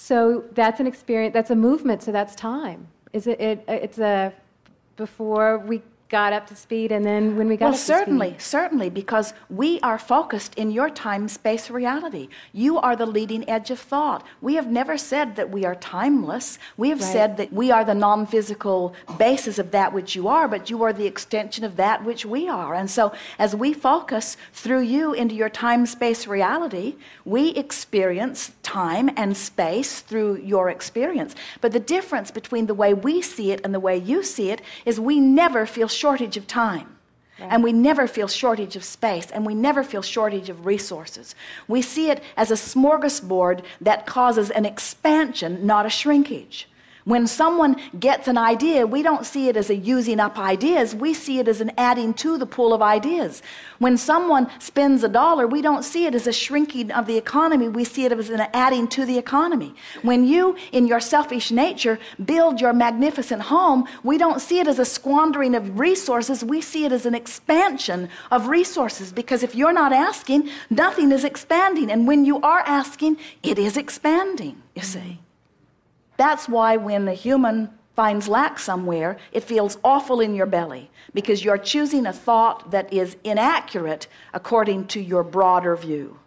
So that's an experience, that's a movement, so that's time. Is it, it it's a, before we got up to speed and then when we got well, up certainly, to speed? certainly, because we are focused in your time space reality. You are the leading edge of thought. We have never said that we are timeless. We have Right. said that we are the non physical basis of that which you are, but you are the extension of that which we are. And so, as we focus through you into your time space reality, we experience time and space through your experience. But the difference between the way we see it and the way you see it is we never feel shortage of time. And we never feel shortage of space, and we never feel shortage of resources. We see it as a smorgasbord that causes an expansion, not a shrinkage. When someone gets an idea, we don't see it as a using up ideas, we see it as an adding to the pool of ideas. When someone spends a dollar, we don't see it as a shrinking of the economy, we see it as an adding to the economy. When you, in your selfish nature, build your magnificent home, we don't see it as a squandering of resources, we see it as an expansion of resources because if you're not asking, nothing is expanding. And when you are asking, it is expanding, you see. That's why when the human finds lack somewhere, it feels awful in your belly because you're choosing a thought that is inaccurate according to your broader view.